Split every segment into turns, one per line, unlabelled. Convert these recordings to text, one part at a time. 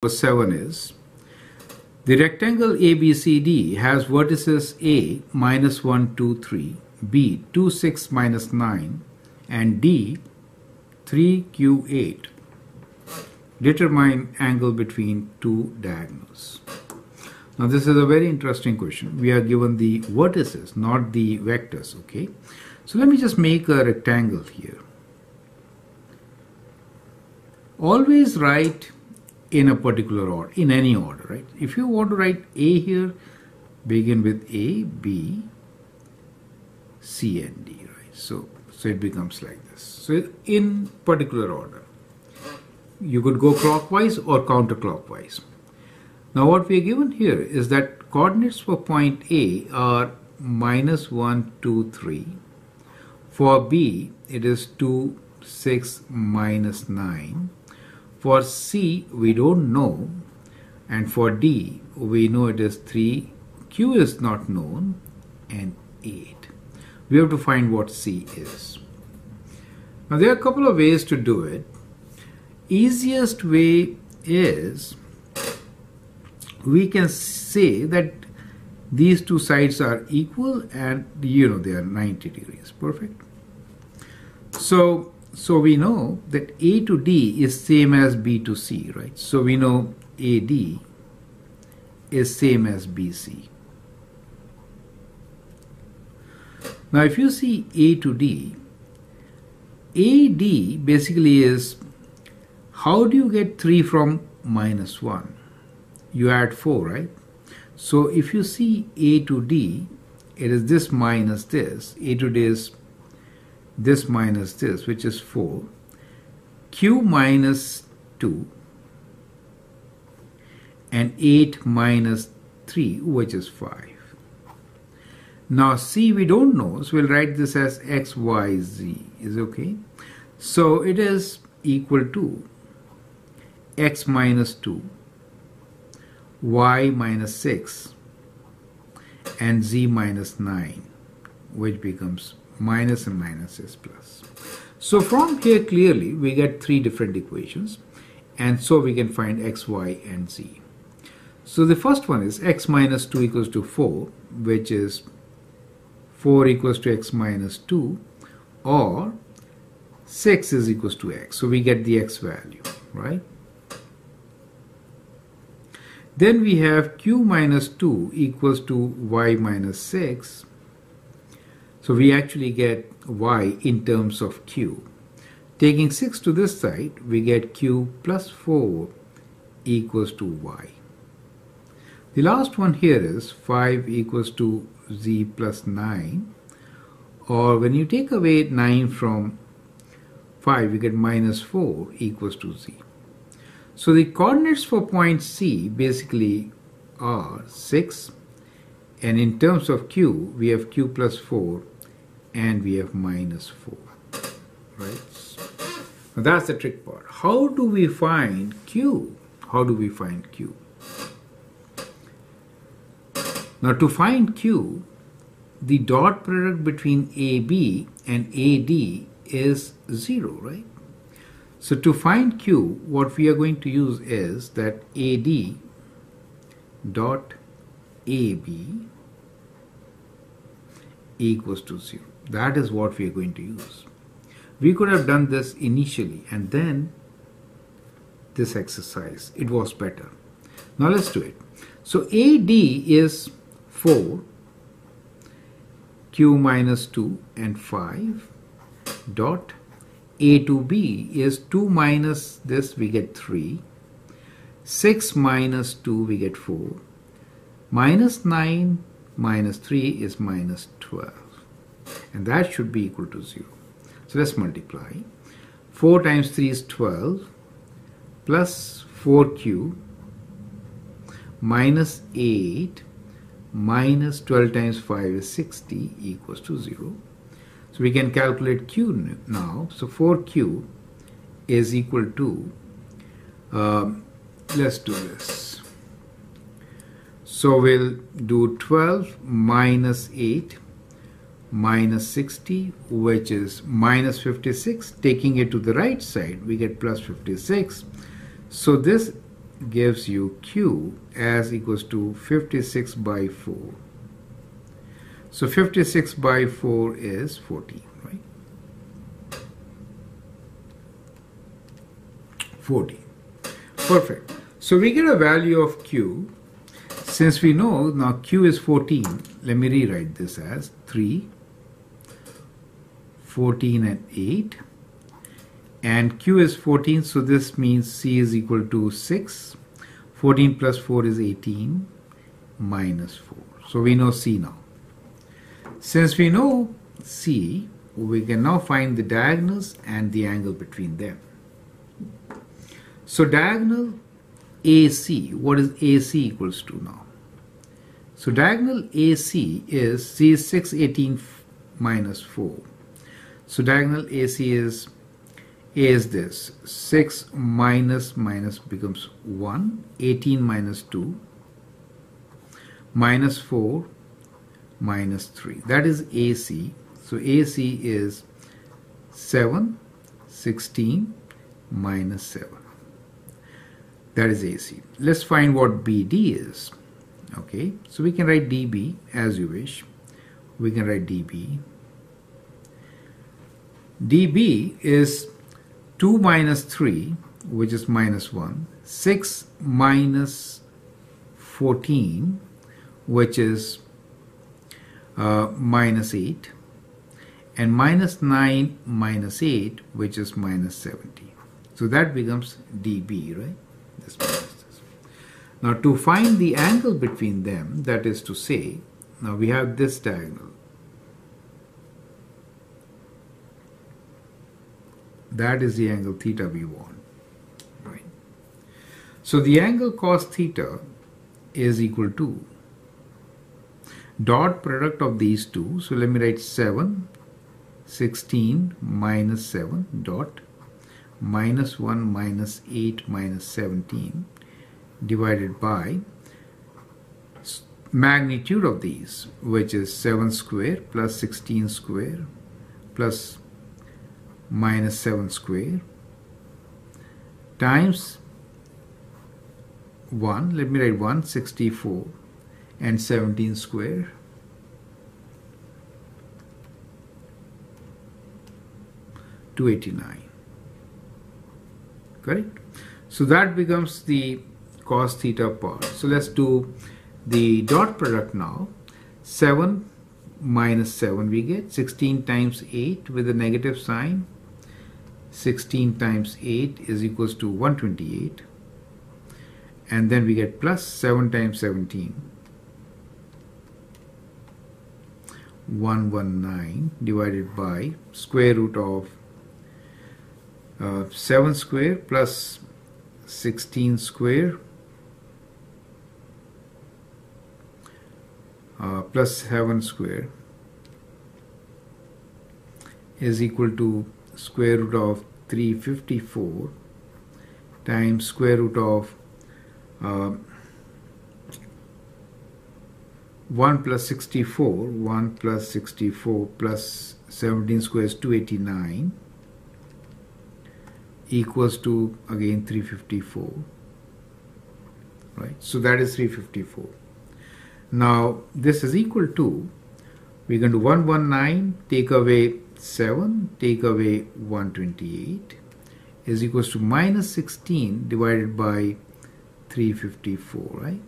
Number 7 is the rectangle ABCD has vertices A minus 1, 2, 3, B 2, 6, minus 9, and D 3, Q 8. Determine angle between two diagonals. Now this is a very interesting question. We are given the vertices, not the vectors, okay? So let me just make a rectangle here. Always write in a particular order, in any order, right? If you want to write A here, begin with A, B, C and D, right? So, so it becomes like this. So in particular order. You could go clockwise or counterclockwise. Now what we are given here is that coordinates for point A are minus 1, 2, 3. For B, it is 2, 6, minus 9. For C, we don't know. And for D, we know it is 3. Q is not known. And 8. We have to find what C is. Now, there are a couple of ways to do it. Easiest way is we can say that these two sides are equal and you know they are 90 degrees perfect so so we know that A to D is same as B to C, right? So we know AD is same as BC. Now if you see A to D, AD basically is how do you get 3 from minus 1? You add 4, right? So if you see A to D, it is this minus this. A to D is this minus this, which is 4, q minus 2, and 8 minus 3, which is 5. Now c we don't know, so we'll write this as x, y, z, is okay? So it is equal to x minus 2, y minus 6, and z minus 9, which becomes minus and minus is plus. So from here clearly we get three different equations and so we can find x, y and z. So the first one is x minus 2 equals to 4 which is 4 equals to x minus 2 or 6 is equals to x. So we get the x value, right? Then we have q minus 2 equals to y minus 6 so we actually get y in terms of q. Taking 6 to this side, we get q plus 4 equals to y. The last one here is 5 equals to z plus 9 or when you take away 9 from 5 you get minus 4 equals to z. So the coordinates for point C basically are 6 and in terms of q we have q plus 4 and we have minus 4 right? Now that's the trick part. How do we find q? How do we find q? Now to find q the dot product between AB and AD is 0 right? So to find q what we are going to use is that AD dot AB equals to 0 that is what we are going to use. We could have done this initially and then this exercise. It was better. Now let's do it. So AD is 4, Q minus 2 and 5 dot A to B is 2 minus this we get 3, 6 minus 2 we get 4, minus 9 minus 3 is minus 12 and that should be equal to 0. So let's multiply. 4 times 3 is 12 plus 4q minus 8 minus 12 times 5 is 60 equals to 0. So we can calculate q now. So 4q is equal to, um, let's do this. So we'll do 12 minus 8 minus 60 which is minus 56 taking it to the right side we get plus 56 so this gives you Q as equals to 56 by 4. So 56 by 4 is 14, right? 14. Perfect. So we get a value of Q. Since we know now Q is 14, let me rewrite this as 3, 14 and 8 and q is 14 so this means c is equal to 6 14 plus 4 is 18 minus 4 so we know c now. Since we know c we can now find the diagonals and the angle between them. So diagonal AC what is AC equals to now? So diagonal AC is c is 6 18 minus 4 so diagonal AC is A is this. 6 minus minus becomes 1 18 minus 2 minus 4 minus 3 that is AC so AC is 7 16 minus 7 that is AC let's find what BD is. Okay. So we can write DB as you wish. We can write DB DB is 2 minus 3, which is minus 1, 6 minus 14, which is uh, minus 8, and minus 9 minus 8, which is minus 70. So that becomes DB, right? This this. Now to find the angle between them, that is to say, now we have this diagonal. That is the angle theta we want. Right. So the angle cos theta is equal to dot product of these two. So let me write 7, 16 minus 7 dot minus 1 minus 8 minus 17 divided by magnitude of these which is 7 square plus 16 square plus minus 7 square times 1 let me write 164 and 17 square. Two eighty nine. correct? So that becomes the cos theta part. So let's do the dot product now. 7 minus 7 we get 16 times 8 with a negative sign 16 times 8 is equals to 128 and then we get plus 7 times 17 119 divided by square root of uh, 7 square plus 16 square uh, plus 7 square is equal to square root of 354 times square root of uh, 1 plus 64 1 plus 64 plus 17 square is 289 equals to again 354 right? So that is 354 now this is equal to we're going to 119 take away 7 take away 128 is equals to minus 16 divided by 354 right?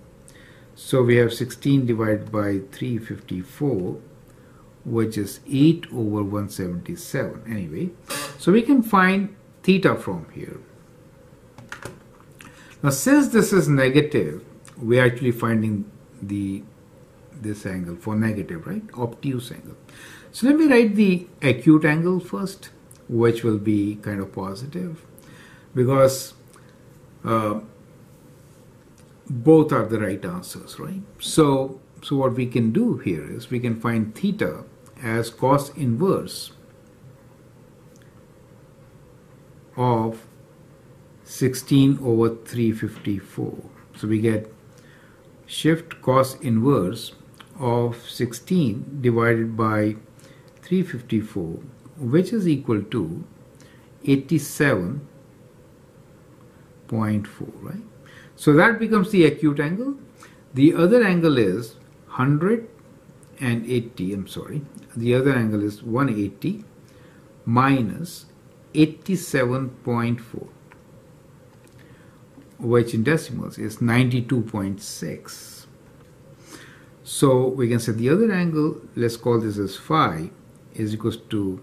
So we have 16 divided by 354 which is 8 over 177 anyway so we can find theta from here. Now since this is negative we're actually finding the this angle for negative right? Obtuse angle so let me write the acute angle first, which will be kind of positive because uh, both are the right answers, right? So, so what we can do here is we can find theta as cos inverse of 16 over 354. So we get shift cos inverse of 16 divided by 354 which is equal to 87.4 right So that becomes the acute angle. The other angle is 180, I'm sorry. The other angle is 180 minus 87.4 which in decimals is 92.6. So we can say the other angle, let's call this as phi, is equals to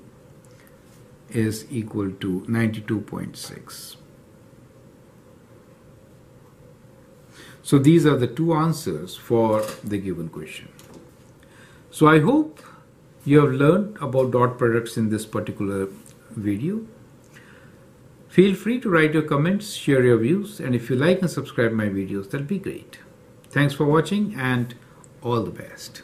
is equal to 92.6. So these are the two answers for the given question. So I hope you have learned about dot products in this particular video. Feel free to write your comments, share your views, and if you like and subscribe my videos, that'll be great. Thanks for watching and all the best.